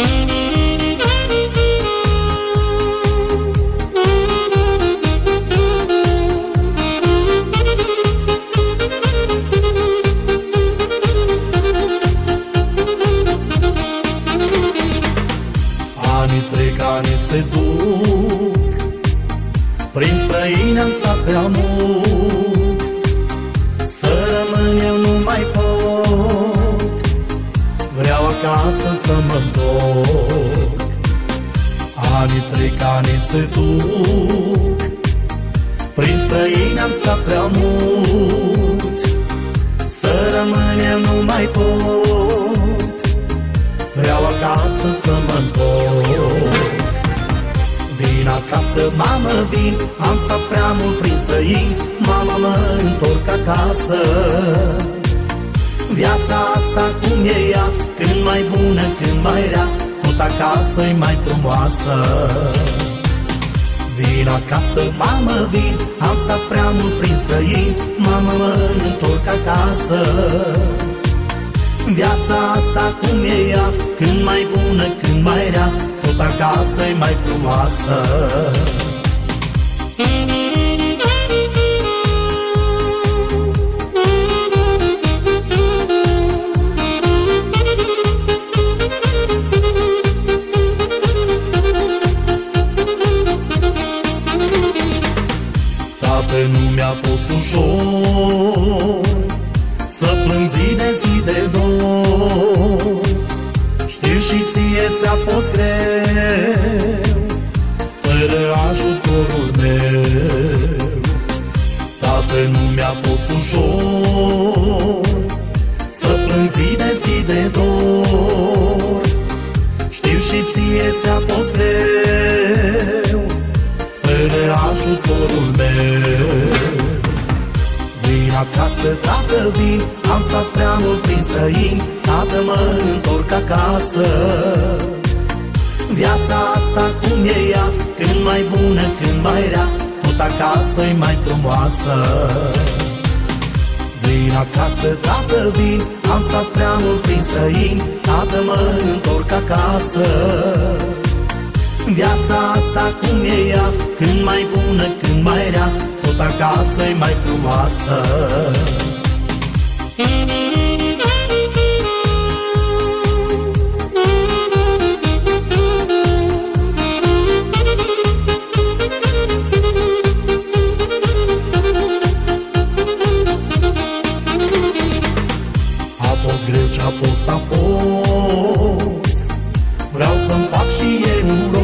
Ani trec, se duc. Prin străini am stat prea mult. Acasă să mă întorc. Anii trec, anii se duc. Prin străini am stat prea mult. Să rămân eu nu mai pot. Vreau acasă să mă întorc. Vin acasă, mamă, vin. Am stat prea mult prin străini. Mama, mă întorc acasă. Viața asta cum e ea acasă e mai frumoasă. Vin acasă, mamă, vin Am stat prea mult prin străini Mamă, mă întorc acasă. Viața asta cum e ea Când mai bună, când mai rea Tot acasă e mai frumoasă. Tată, ușor Să plâng zi de zi de dor. Știu și ție ți-a fost greu Fără ajutorul acasă, tată, vin. Am stat prea mult prin străini Tată, mă întorc acasă. Viața asta cum e ea? Când mai bună, când mai rea Tot acasă e mai frumoasă. Vin acasă, tată, vin. Am stat prea mult prin străini Tată, mă întorc acasă. Viața asta cum e ea? Când mai bună, când mai rea Tot acasă e mai frumoasă. A fost greu ce-a fost, a fost. Vreau să-mi fac și eu un rost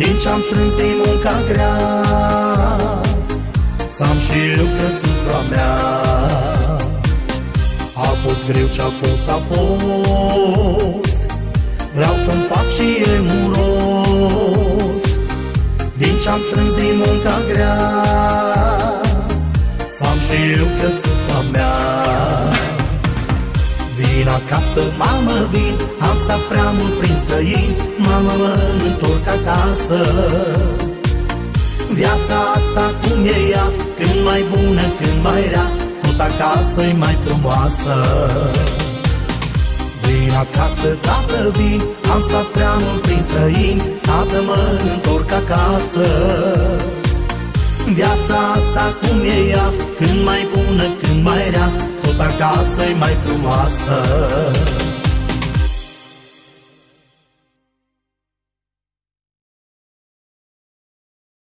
Din ce-am strâns din munca grea. Să am și eu căsuța mea. A fost greu ce-a fost, a fost. Vreau să-mi fac și eu un rost. Din ce-am strâns din munca grea. Să am și eu căsuța mea Vin acasă, mamă, vin. Am stat prea mult prin străini Mamă, mă întorc acasă. Viața asta cum e ea Când mai bună, când mai rea Tot acasă e mai frumoasă. Vin acasă, tată, vin. Am stat prea mult prin străini Tată, mă întorc acasă. Viața asta cum e ea Când mai bună, când mai rea Tot acasă e mai frumoasă